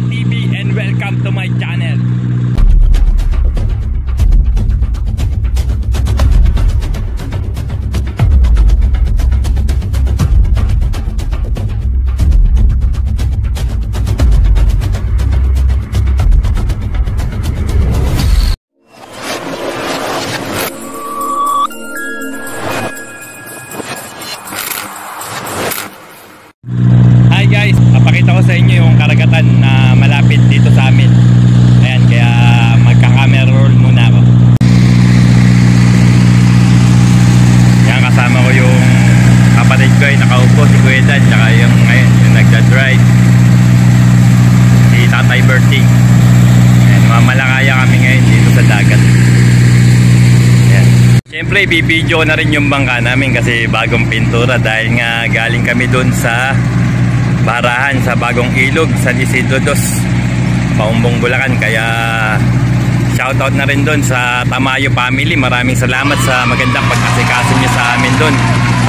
TV and welcome to my channel. Ko ay nakaupo, si Kuya Dan, tsaka yung ngayon, yung nagda-drive. Si Tatay Berting. Ayan, mamalakaya kami ngayon dito sa dagat. Ayan. Siyempre, bibidyo na rin yung bangka namin kasi bagong pintura dahil nga galing kami doon sa barahan sa bagong ilog San Isidro Dos Paumbong Bulacan kaya shoutout na rin doon sa Tamayo family maraming salamat sa magandang pagkasikaso niyo sa amin doon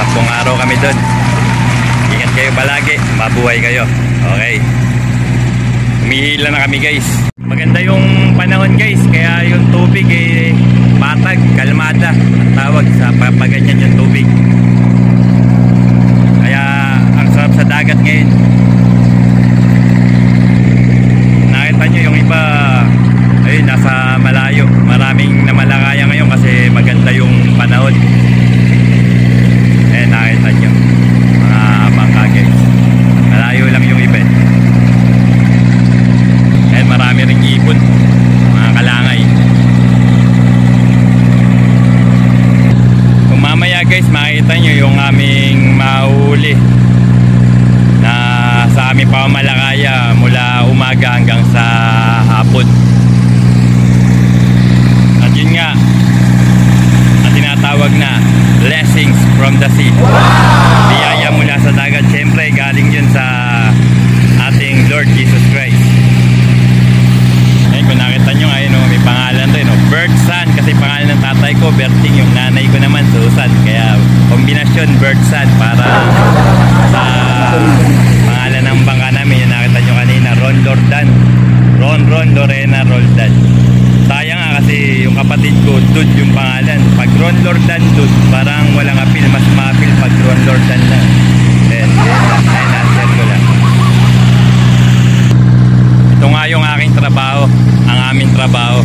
sampung araw kami doon ingat kayo palagi. Mabuhay kayo. Okay. Umihila na kami guys. Maganda yung panahon guys. Kaya yung tubig eh patag, kalmada. Ang tawag sa papaganyan yung tubig. Kaya ang sarap sa dagat ngayon. Nakita nyo yung iba ayun nasa malayo. Maraming namalakaya ngayon kasi maganda yung panahon eh nakita nyo mga bangka guys malayo lang yung iba eh marami ring ibon mga kalangay kung mamaya guys makikita nyo yung aming mahuli na sa aming pamamalakaya mula umaga hanggang sa hapon at yun nga ang tinatawag na the sea biyaya mula sa dagat. Syempre galing yun sa ating Lord Jesus Christ. Ayun kung nakita nyo ayun oh, may pangalan rin oh, Bird Sun kasi pangalan ng tatay ko Berting. Yung nanay ko naman Susan. Kaya kombinasyon Bird Sun para sa pangalan ng bangka namin. Yung nakita nyo kanina Ron Lordan. Ron Ron Lorena Roldan kasi yung kapatid ko Dud yung pangalan. Pag Ron Lordan Dud parang walang appeal. Mas ma-appeal pag Ron Lordan lang then yun lang ayun answer ko lang. Ito nga yung aking trabaho ang aming trabaho.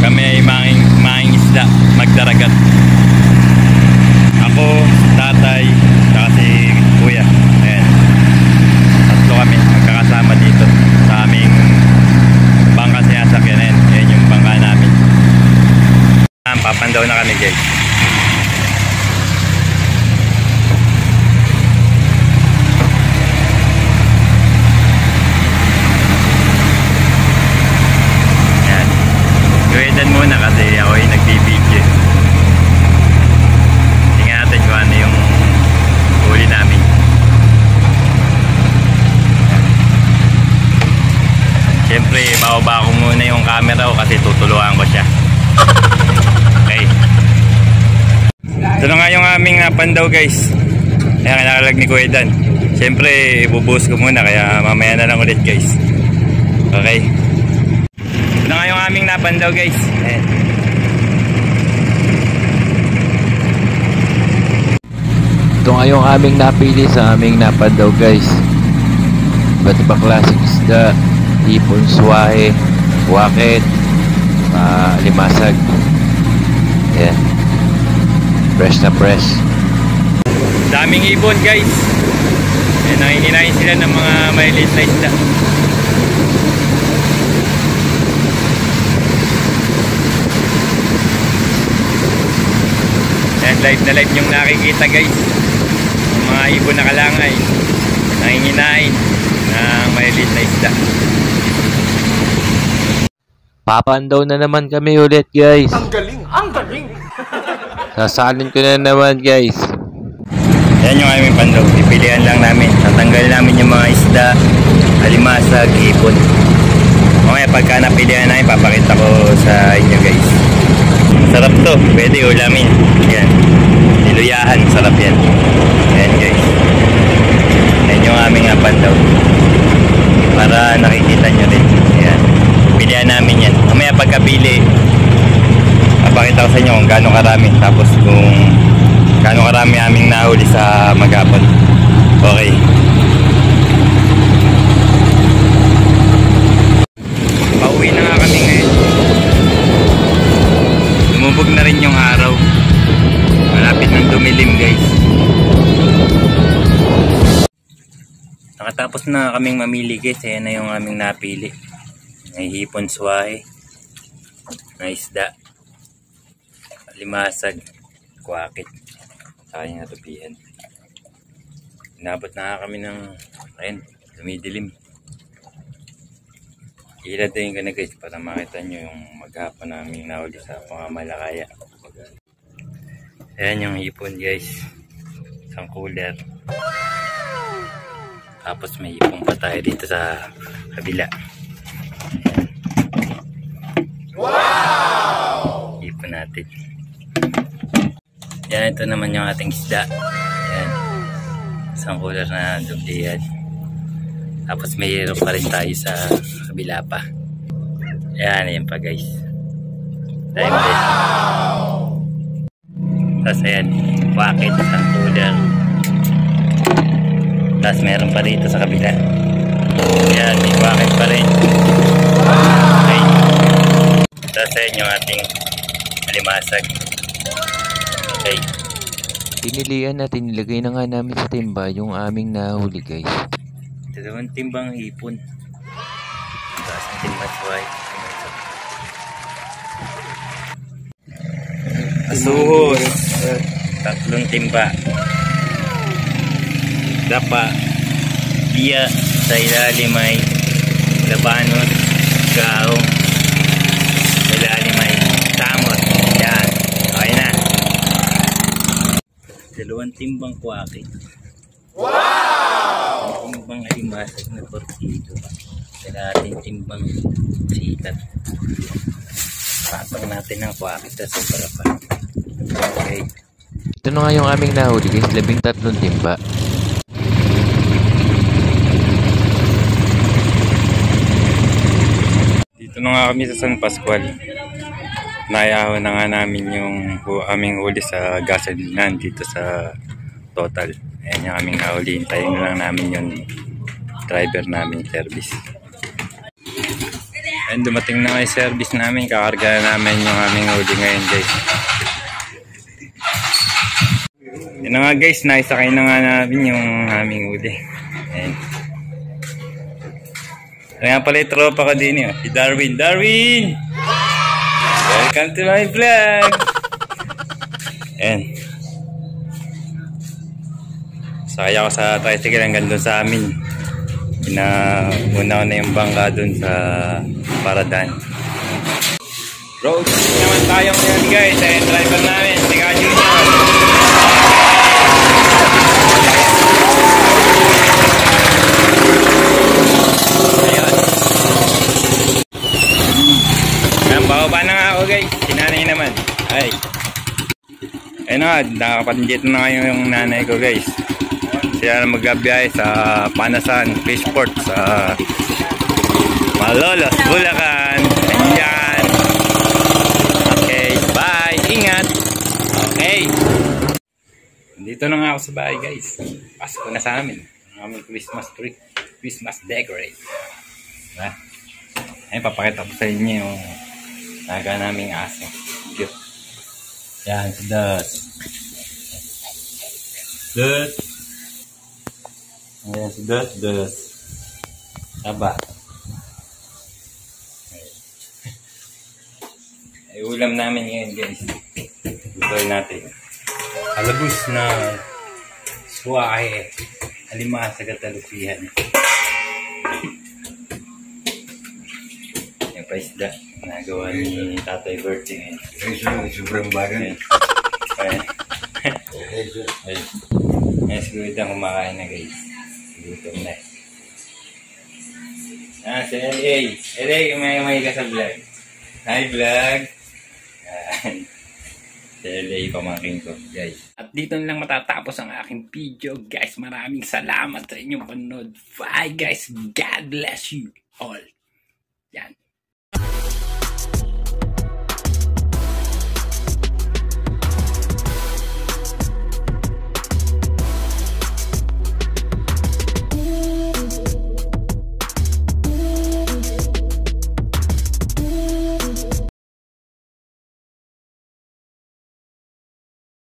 Kami ay manging, manging isda magdaragat. Ako, tatay, saka si kuya ayan tatlo kami magkakasama dito sa aming bangka sinasakyan ayan, ayan yung bangka namin Ah, papandaw na kami guys ayan Gawin muna kasi ako yung nagbibideo tingnan natin ano yung huli namin. Siyempre, bababa ko muna yung camera ko kasi tutuluan ko siya. Okay. Ito na nga yung aming napandaw guys. Ayan, kinakalag ni Kuya Dan. Siyempre, ibubuhos ko muna kaya mamaya na lang ulit guys. Okay. Ito na nga yung aming napandaw guys. Ayan. Ito nga yung aming napili sa aming napandaw guys. Iba't ibang klaseng isda, hipon, swahe, wakit, uh, limasag. Ayan. Fresh na fresh. Daming ibon guys. Ayan, nanginginain sila ng mga maliit na isda. Ayan, live na live yung nakikita guys. Yung mga ibon na kalangay. Nanginginain ng maliit na isda. Papandaw na naman kami ulit guys. Ang galing! Ang galing! Sasalin ko na naman guys. Yan yung aming pandaw. Pipilian lang namin. Tatanggal namin yung mga isda, alimasag, ipon. Mamaya pagka napilihan namin, papakita ko sa inyo guys. Sarap to. Pwede ulamin. Yan. Niluyahan. Sarap yan. Yan guys. Yan yung aming apan daw. Para nakikita nyo rin. Namin yan. Mamaya pagkapili, papakita ko sa inyo kung gaano karami. Tapos kung gaano karami aming nahuli sa magapon. Okay. Pauwi na nga kami ngayon. Lumubog na rin yung araw. Malapit ng dumilim guys. Nakatapos na kaming mamili guys. Ayan na yung aming napili. May hipon suwahe. May isda. Limasag. Kwakit. Saka yung natupihan. Inabot na kami ng ayun, dumidilim. Iladayin ko na guys para makita nyo yung maghapon namin nahuli sa pamamalakaya. Ayan yung hipon guys. Isang cooler. Tapos may hipon pa tayo dito sa kabila. Wow! Hipon natin. Yan, ito naman yung ating isda. Yan. Isang cooler na dublihan. Tapos mayroon pa rin tayo sa kabila pa. Yan, yan pa guys. Time din. Tapos ayan, bucket, isang cooler. Tapos meron pa dito sa kabila. Yan, may bucket pa rin. Okay. Ayan yung ating alimasag. Okay. Pinilian at inilagay na nga namin sa timba yung aming nahuli guys. Dalawang timbang hipon. Taas ang timbang suway. Asuhos. Tatlong timba. Dapa. Iya. Sa ilalim ay labanos. Gaong. Sa ilalim ay tamot. Yan. Okay na. Dalawang timbang kwaki. timbang alimasag na torpedo sa ating timbang sikat. Patong natin ng kwakita sa para pa. Okay. Ito na nga yung aming nahuli guys, labing tatlong timba. dito na nga kami sa San Pascual nayaho na nga namin yung hu- aming huli sa gasolinan dito sa total ayan yung aming nahuli hintayin lang namin yung driver namin service Ayun, dumating na yung service namin. Kakarga na namin yung aming huli ngayon, guys. Yun nga, guys. Naisakay na nga namin yung aming huli. Ayun. Kaya pala yung tropa ko din yun. Si Darwin. Darwin! Welcome to my vlog! Ayan. Sakay ako sa tricycle hanggang doon sa amin. Inauna ko na yung bangka doon sa Paradan. Road naman tayo ngayon guys. Ayan, driver namin. Si Ka Junior. Ayan. Ayan, bababa na nga ako guys. Si nanay naman. Ay. Ayun na nga, nakapatinjit na ngayon yung nanay ko guys. Siya na magbiyahe sa Panasan Fishport sa Malolos, Bulacan. Ayan. Okay, bye. Ingat. Okay. Dito na nga ako sa bahay guys. Pasko na sa amin. Ang aming Christmas tree. Christmas decorate. Diba? Ayun, papakita ko sa inyo yung naga naming aso. Cute. Yan, si Dot. Dot. Ayan, si Dot, Dot. Taba. Ay, ulam namin ngayon guys. Lutoy natin. Alabus na suwahe. Halima sa katalupihan. Yung pa isda. Nagawa ni Tatay Bertie ngayon. Eso, sobrang bagal. Ayan. Ayan. Ayan, siguro ito kumakain na guys. Gutom na. Ah, si LA. LA, umay-umay ka sa vlog. Hi, vlog. Ayan. Si LA, pamangking ko, guys. At dito na lang matatapos ang aking video, guys. Maraming salamat sa inyong panood. Bye, guys. God bless you. all. Yan.